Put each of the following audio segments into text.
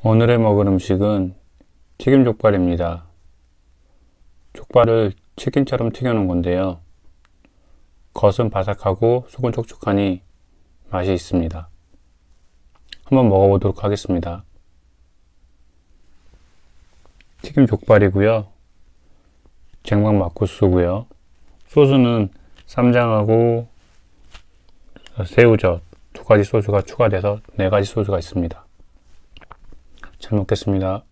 오늘의 먹을 음식은 튀김 족발입니다. 족발을 치킨처럼 튀겨놓은 건데요. 겉은 바삭하고 속은 촉촉하니 맛이 있습니다. 한번 먹어보도록 하겠습니다. 튀김 족발이고요. 쟁반 막국수고요. 소스는 쌈장하고 새우젓 두 가지 소스가 추가돼서 네 가지 소스가 있습니다. 잘 먹겠습니다.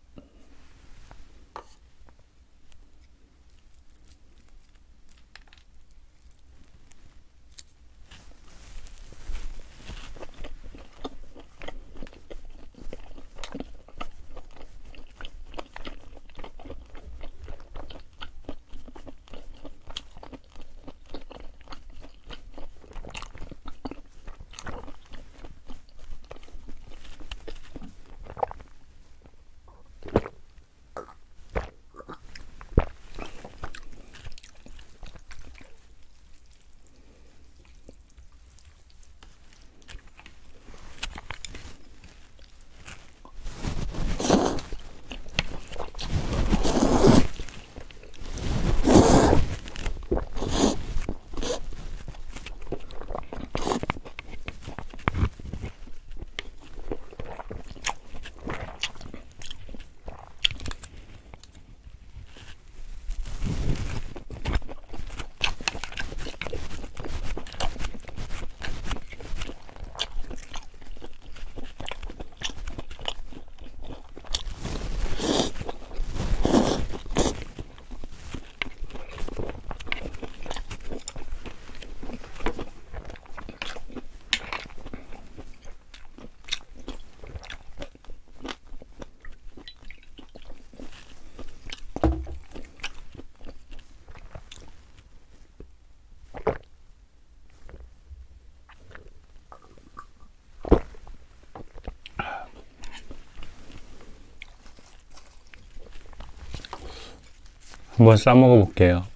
한번 싸 먹어 볼게요.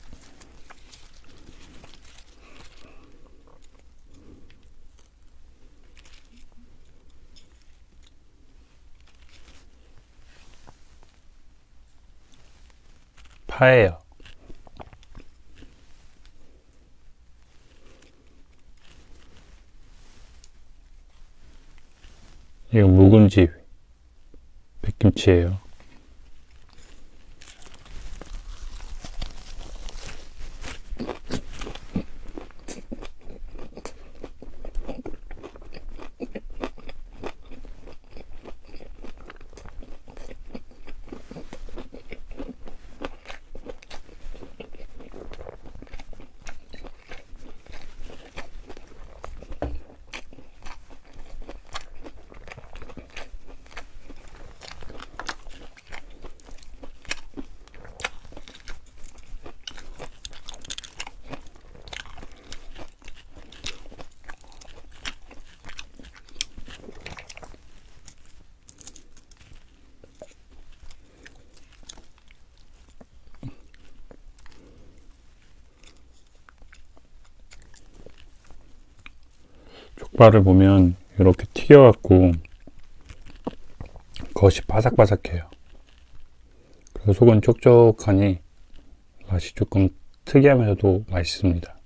파예요. 이거 묵은지 백김치예요. 족발을 보면 이렇게 튀겨갖고 겉이 바삭바삭해요. 그리고 속은 촉촉하니 맛이 조금 특이하면서도 맛있습니다.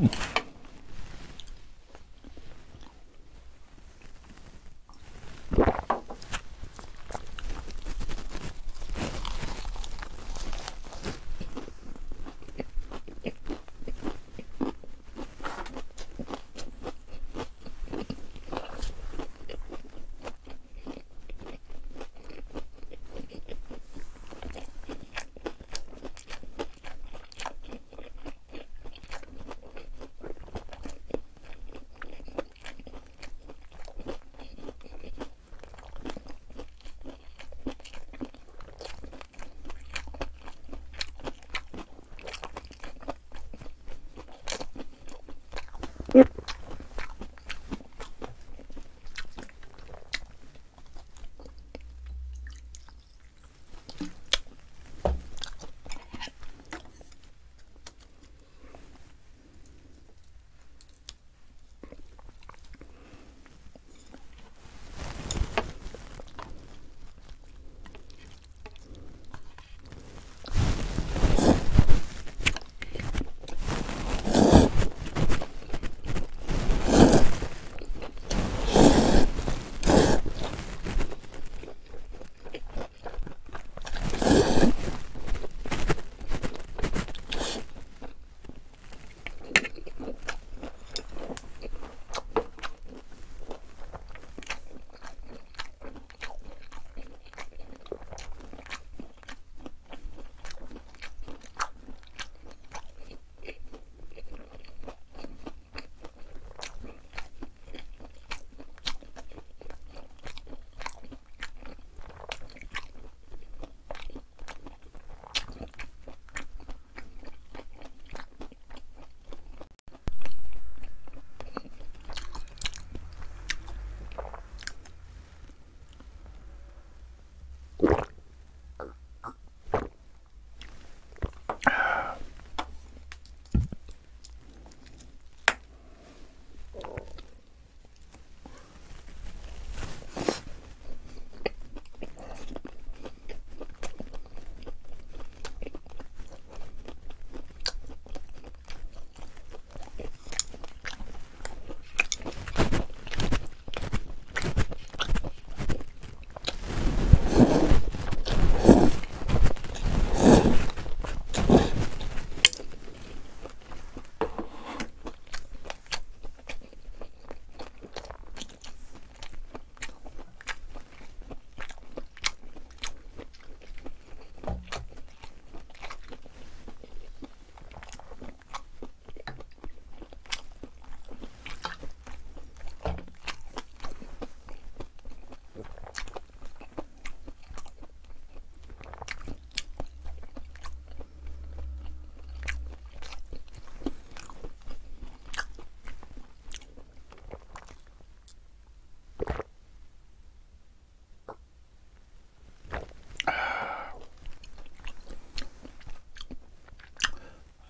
Mm-hmm.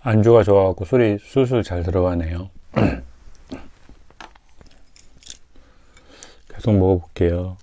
안주가 좋아갖고 술이 술술 잘 들어가네요. 계속 먹어볼게요.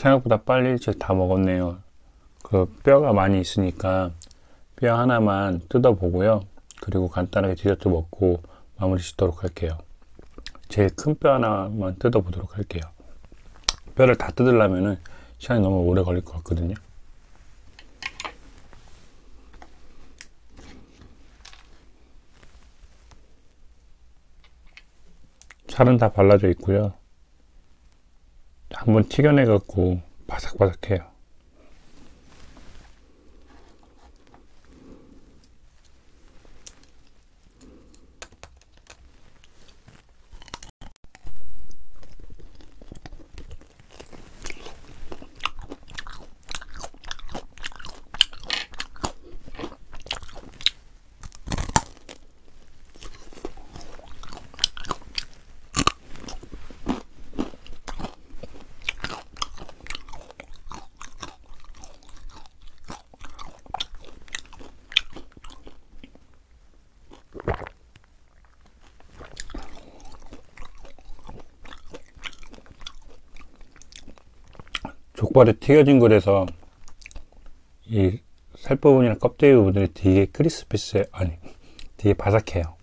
생각보다 빨리 다 먹었네요. 그 뼈가 많이 있으니까 뼈 하나만 뜯어보고요. 그리고 간단하게 디저트 먹고 마무리 짓도록 할게요. 제일 큰 뼈 하나만 뜯어보도록 할게요. 뼈를 다 뜯으려면 시간이 너무 오래 걸릴 것 같거든요. 살은 다 발라져 있고요. 한번 튀겨내 갖고 바삭바삭해요. 족발이 튀겨진 거라서 이 살 부분이나 껍데기 부분들이 되게 크리스피스 아니 되게 바삭해요.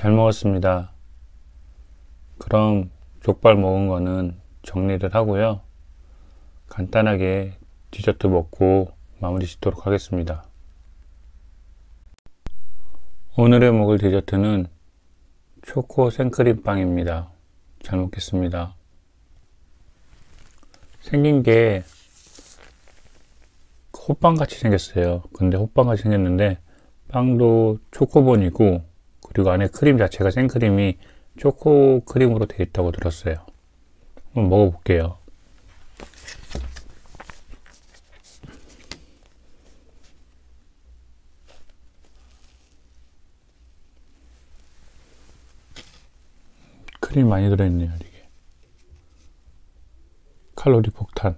잘 먹었습니다. 그럼 족발 먹은 거는 정리를 하고요. 간단하게 디저트 먹고 마무리 짓도록 하겠습니다. 오늘의 먹을 디저트는 초코 생크림 빵입니다. 잘 먹겠습니다. 생긴 게 호빵 같이 생겼어요. 근데 호빵 같이 생겼는데 빵도 초코본이고 그리고 안에 크림 자체가 생크림이 초코 크림으로 되어 있다고 들었어요. 한번 먹어볼게요. 크림 많이 들어있네요, 이게. 칼로리 폭탄.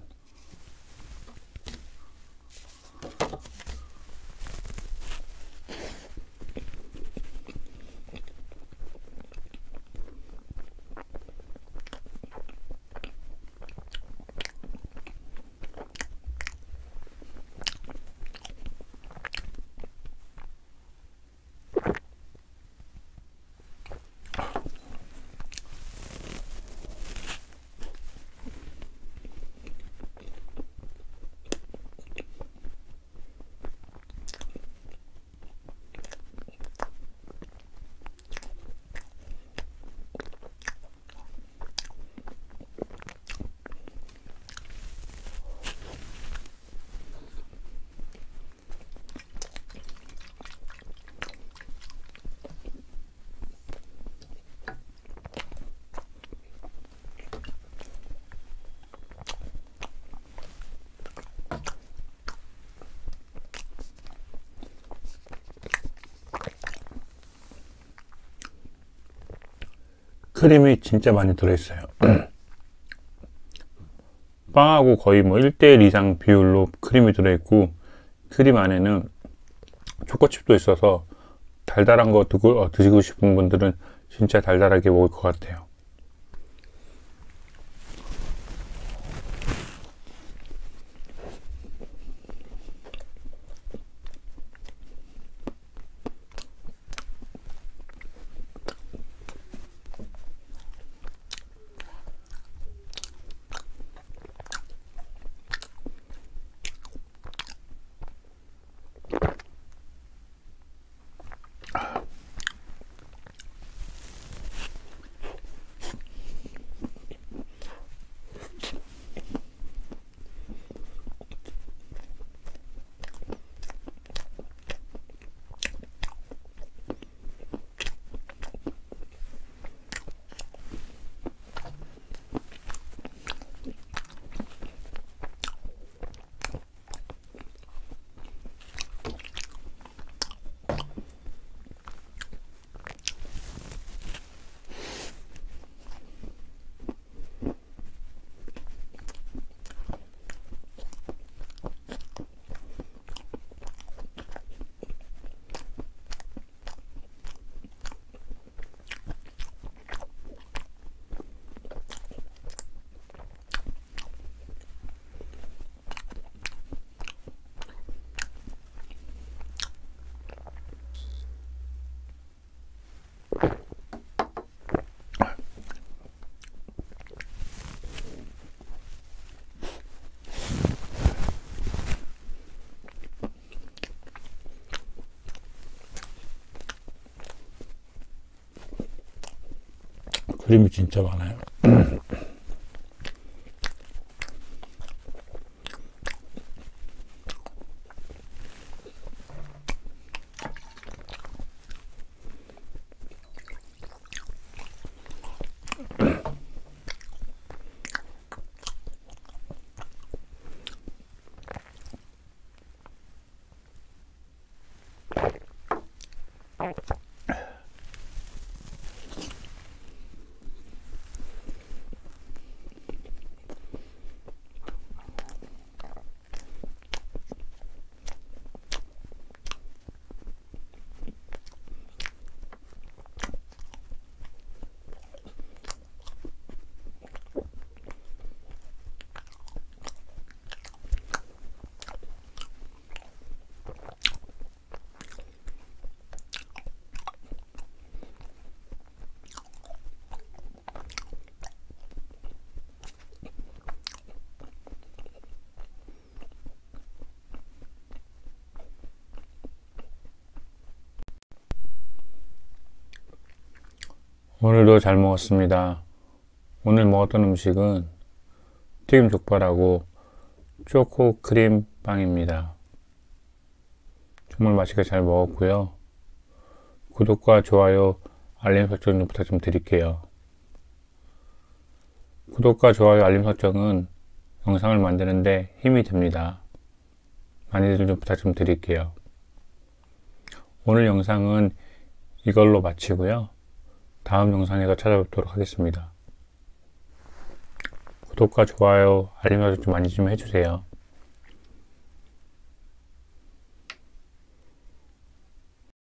크림이 진짜 많이 들어있어요. 빵하고 거의 뭐 1대1 이상 비율로 크림이 들어있고 크림 안에는 초코칩도 있어서 달달한 거 어, 드시고 싶은 분들은 진짜 달달하게 먹을 것 같아요. 그림이 진짜 많아요. 오늘도 잘 먹었습니다. 오늘 먹었던 음식은 튀김 족발하고 초코 크림 빵입니다. 정말 맛있게 잘 먹었고요. 구독과 좋아요, 알림 설정 좀 부탁 좀 드릴게요. 구독과 좋아요, 알림 설정은 영상을 만드는데 힘이 됩니다. 많이들 좀 부탁 좀 드릴게요. 오늘 영상은 이걸로 마치고요. 다음 영상에서 찾아뵙도록 하겠습니다. 구독과 좋아요, 알림 설정 좀 많이 좀 해주세요.